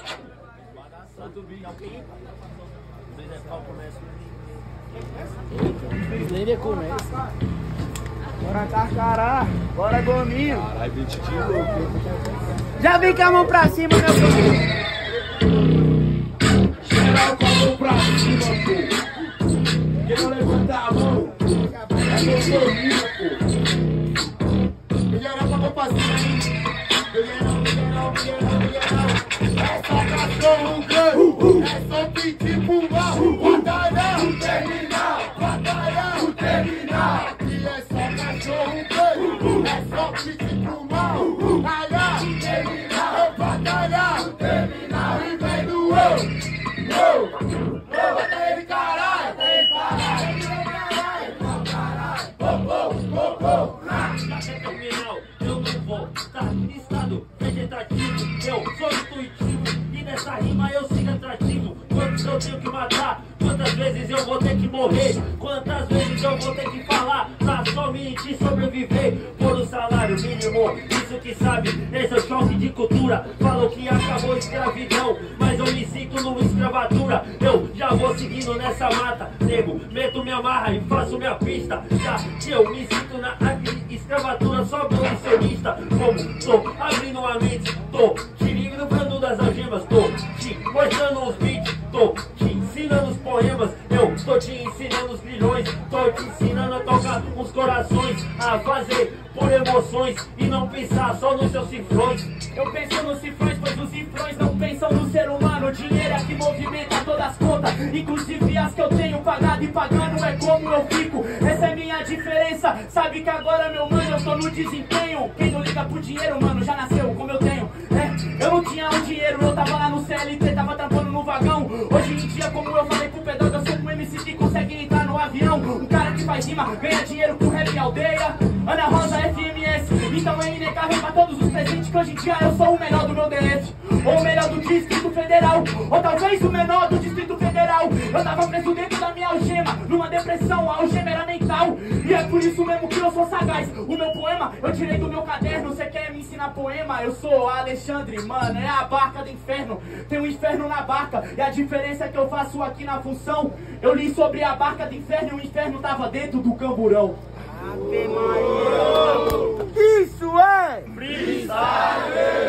É. Nem começa. Bora Carcará, bora Gominho. Caralho, 20 quilos. Já vem com a mão pra cima, meu filho. Geral com a mão pra cima, pô. Quem não levantar a mão, é meu domínio, pô. Geral com a mão pra cima. Geral. Sagração Quantas vezes eu vou ter que morrer? Quantas vezes eu vou ter que falar pra somente sobreviver por um salário mínimo? Isso que sabe, esse é o choque de cultura. Falou que acabou a escravidão, mas eu me sinto numa escravatura. Eu já vou seguindo nessa mata, nego, meto minha marra e faço minha pista. Já que eu me sinto na escravatura, só abolicionista. Como tô abrindo a mente, tô te livrando das algemas, tô fazer por emoções e não pensar só nos seus cifrões. Eu penso nos cifrões, pois os cifrões não pensam no ser humano. O dinheiro é que movimenta todas as contas, inclusive as que eu tenho pagado e pagando é como eu fico. Essa é minha diferença. Sabe que agora, meu mano, eu tô no desempenho. Quem não liga pro dinheiro, mano, já nasceu como eu tenho. É, eu não tinha o dinheiro, eu tava lá no CLT, tava trampando no vagão. Hoje em dia, como eu falei pro pedal, eu sou um MC que consegue entrar no avião. Um cara que faz rima, ganha dinheiro com rap aldeia. Ana Rosa FMS, então é inegável pra todos os presentes que hoje em dia eu sou o melhor do meu DF. Ou o melhor do Distrito Federal, ou talvez o menor do Distrito Federal. Eu tava preso dentro da minha algema, numa depressão, a algema era E é por isso mesmo que eu sou sagaz. O meu poema eu tirei do meu caderno. Você quer me ensinar poema? Eu sou Alexandre, mano, é a barca do inferno. Tem um inferno na barca, e a diferença é que eu faço aqui na função. Eu li sobre a barca do inferno e o inferno tava dentro do camburão. Ave Maria. Isso é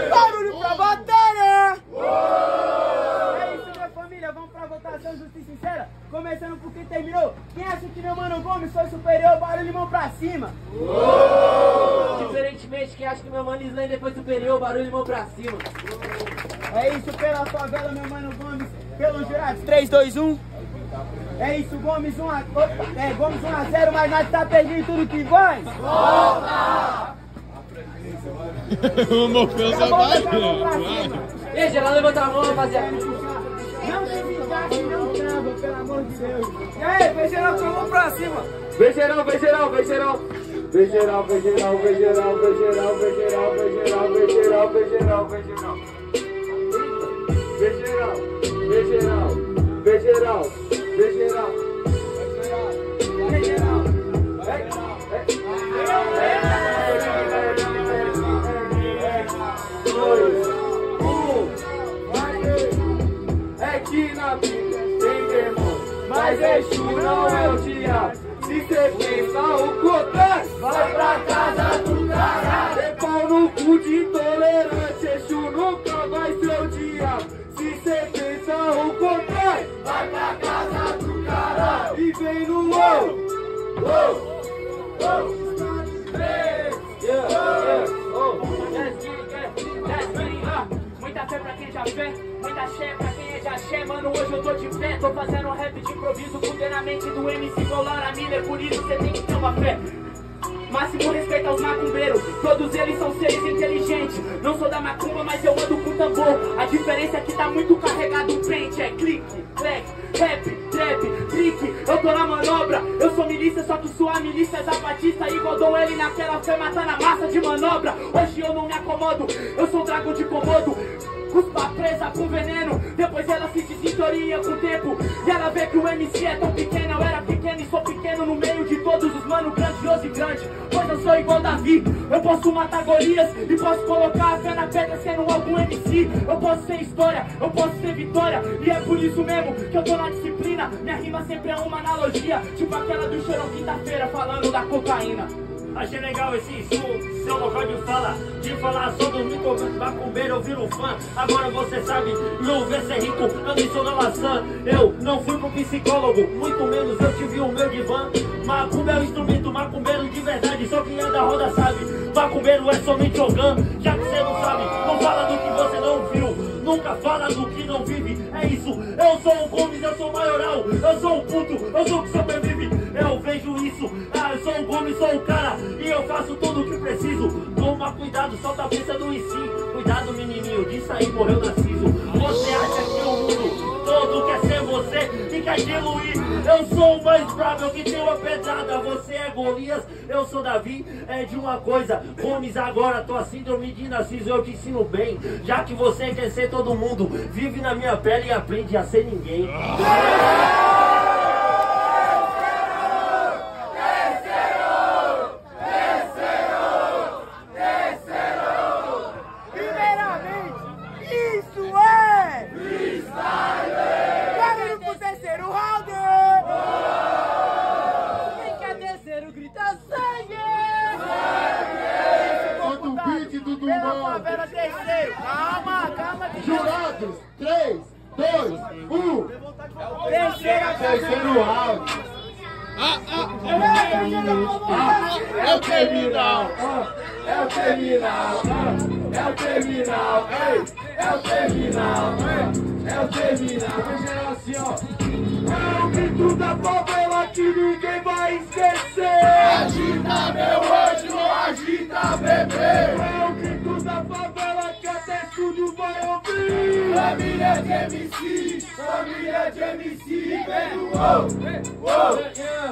barulho pra batalha. É isso, minha família. Vamos pra votação justa e sincera. Começando por quem terminou. Quem acha que meu mano Gomes foi superior? Barulho mão pra cima. Diferentemente, quem acha que meu mano Slender foi superior, barulho mão pra cima. É isso, pela favela, meu mano Gomes. Pelos jurados. 3, 2, 1. É isso, Gomes 1 a, opa, é, Gomes 1 a 0, mas nós tá perdendo tudo que vai. O Tá bom, deixa a mão pra cima. E aí, geral, levanta a mão, rapaziada. E vem geral com a mão pra cima. Vem geral, vem geral, vem geral. Vem geral, vem geral, vem geral, vem geral, vem geral, vem geral, vem geral, vem geral, vem geral. Vem geral, vem geral, vem geral, vem geral. Vem geral. Dois, um, vai, é que na vida tem demônio, mas Exu não é o dia Se você pensa o cu. Fé pra quem já fé, muita fé pra quem é de axé Mano, hoje eu tô de pé, tô fazendo rap de improviso Fudendo a mente do MC Golar Miller Por isso cê tem que ter uma fé Máximo respeito aos macumbeiros, todos eles são seres inteligentes. Não sou da macumba, mas eu ando com tambor. A diferença é que tá muito carregado o pente. É clique, clack, rap, trap, trick. Eu tô na manobra, eu sou milícia, só que sua milícia é zapatista. Igual dou ele naquela fé, matar na massa de manobra. Hoje eu não me acomodo, eu sou drago de comodo. Cuspa presa com veneno, depois ela se desintoria com o tempo. E ela vê que o MC é tão pequeno, eu era pequeno e sou pequeno no meio de todos os mano grandioso e grande. Pois eu sou igual Davi. Eu posso matar Golias e posso colocar a fé na pedra sendo algum MC. Eu posso ser história, eu posso ser vitória. E é por isso mesmo que eu tô na disciplina. Minha rima sempre é uma analogia, tipo aquela do chorão quinta-feira falando da cocaína. Achei legal esse seu, seu local de fala De falar só do mico macumbeiro, eu viro fã. Agora você sabe, não vê ser rico sou da maçã. Eu não fui pro psicólogo Muito menos eu tive o meu divã. Macumba é um instrumento, macumbeiro de verdade Só quem anda roda sabe. Macumbeiro é somente ogã Já que você não sabe, não fala do que você não viu Nunca fala do que não vive. É isso, eu sou o Gomes, eu sou o maioral Eu sou o puto, eu sou o que sobrevive Eu vejo isso, ah, eu sou o Gomes, sou o cara. E eu faço tudo o que preciso. Toma cuidado, solta a pista do IC Cuidado menininho, disso aí morreu Narciso. Você acha que o mundo todo quer ser você? E quer diluir Eu sou o mais bravo, eu que tenho uma pedrada Você é Golias, eu sou Davi. É de uma coisa, Gomes agora Tua síndrome de Narciso. Eu te ensino bem Já que você quer ser todo mundo. Vive na minha pele e aprende a ser ninguém Primeiramente, isso é! Freestyle! Vamos pro terceiro round! Quem quer terceiro grita sangue! Solta o beat, Dudu Pela Mano. favela terceiro! Calma, calma que Jurados, 3, 2, 1. Terceira Terceiro round. É o terminal, ó. É o terminal, é o terminal, é o terminal, é o terminal. Veja assim, ó. É o grito da favela que ninguém vai esquecer. Agita meu anjo, agita bebê. É o grito da favela que até tudo vai ouvir. Família de MC, família de MC, vem do uou, uou, uou.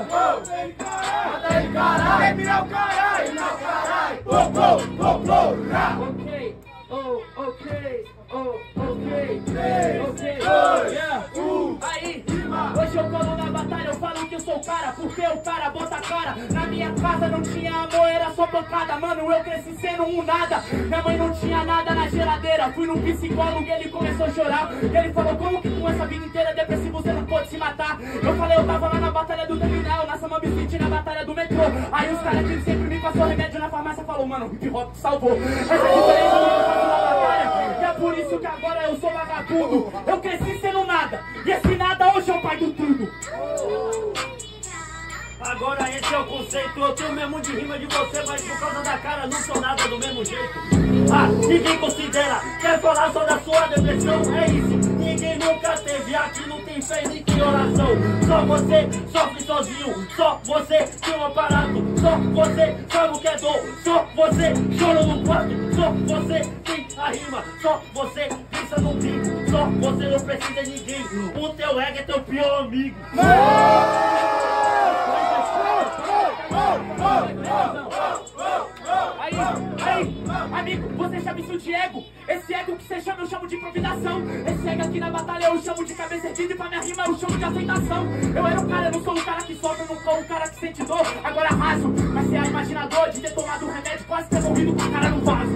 Manda aí, caralho. Terminar o caralho. Terminar o caralho. Uou, uou, uou, uou, rá. Ok, oh, ok, oh, ok, Três, ok, dois, yeah. um. Aí, hoje eu colo na batalha, eu falo que eu sou o cara, porque o cara bota a cara. Na minha casa não tinha amor, era só pancada, mano, eu cresci sendo um nada. Minha mãe não tinha nada na geladeira, fui num psicólogo e ele começou a chorar. Ele falou, como que com essa vida inteira depressivo você não pode se matar? Eu falei, eu tava lá na batalha do terminal, na Samambi na batalha do metrô. Aí os caras que sempre me passou remédio na farmácia falou, mano, hip hop salvou. Essa diferença não eu faço na batalha, e é por isso que agora eu sou vagabundo. É eu tenho mesmo de rima de você, mas por causa da cara não sou nada do mesmo jeito. Ah, ninguém considera, quer falar só da sua depressão, é isso. Ninguém nunca teve, aqui não tem fé nem tem oração. Só você sofre sozinho, só você tem um aparato, só você sabe o que é dor, só você chora no quarto, só você tem a rima, só você pensa no bico, só você não precisa de ninguém. O teu reggae é teu pior amigo. Aí, aí, amigo, você chama isso de ego. Esse ego que você chama eu chamo de improvisação. Esse ego aqui na batalha eu chamo de cabeça erguida e pra minha rima eu chamo de aceitação. Eu era o cara, eu não sou o cara que sofre, eu não sou o cara que sente dor. Agora raso, mas você é imaginador de ter tomado um remédio, quase ter morrido com a cara no vaso.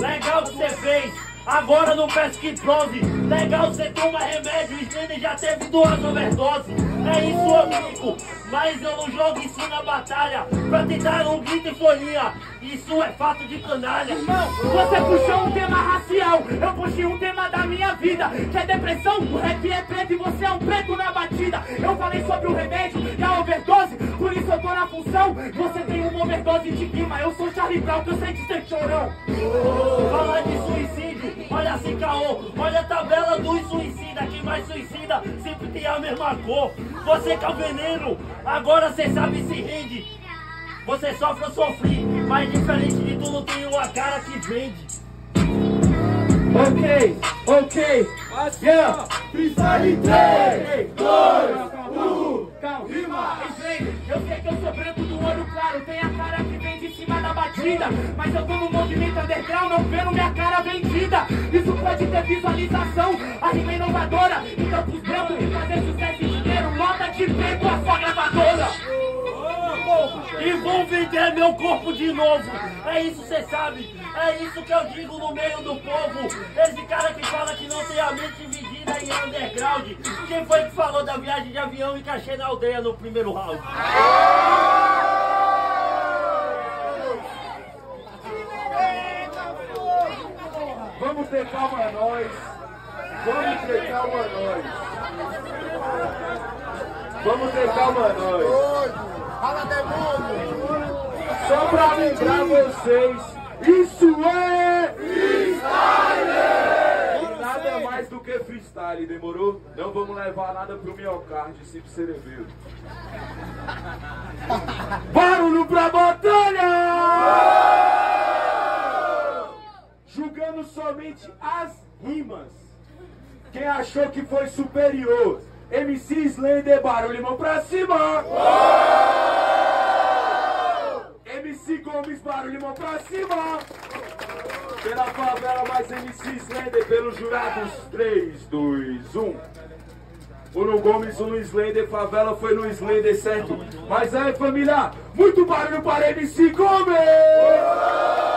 Legal que você fez. Agora não peço que prove. Legal você toma remédio. Snyder já teve duas overdoses. É isso, amigo. Mas eu não jogo isso na batalha. Pra tentar um grito e folia. Isso é fato de canalha. Irmão, você puxou um tema racial, eu puxei um tema da minha vida, que é depressão, o rap é preto e você é um preto na batida. Eu falei sobre o remédio e a overdose, por isso eu tô na função. Você tem uma overdose de clima, eu sou Charlie Brown, que eu sei de ser chorão. Falar de suicídio. Olha assim, caô. Olha a tabela dos suicida. Quem mais suicida sempre tem a mesma cor. Você que é o veneno. Agora você sabe se rende. Você sofre, eu sofri. Mas diferente de tudo, tem uma cara que vende. Ok, ok, yeah. Freestyle 3, 2, 1. Calma, rima, eu sei que eu sou branco do olho claro, tem a cara que cima da batida, mas eu tô no movimento underground, não vendo minha cara vendida. Isso pode ter visualização, a rima é inovadora, então pros brancos e fazer sucesso dinheiro, nota de peito a sua gravadora. E vão vender meu corpo de novo. É isso, cê sabe. É isso que eu digo no meio do povo. Esse cara que fala que não tem a mente dividida em underground. Quem foi que falou da viagem de avião e cachê na aldeia no primeiro round? Vamos ter calma nós. Vamos ter calma nós. Vamos ter calma nós. Fala demônio! Só pra lembrar vocês, isso é freestyle! Nada mais do que freestyle, demorou? Não vamos levar nada pro miocárdio, sim pro cerebelo. Barulho pra batalha! Somente as rimas. Quem achou que foi superior? MC Slender, barulho, mão pra cima! MC Gomes, barulho, mão pra cima! Pela favela, mais MC Slender, pelos jurados, 3, 2, 1. Um no Gomes, um no Slender, favela foi no Slender, certo? Mas aí, família, muito barulho para MC Gomes!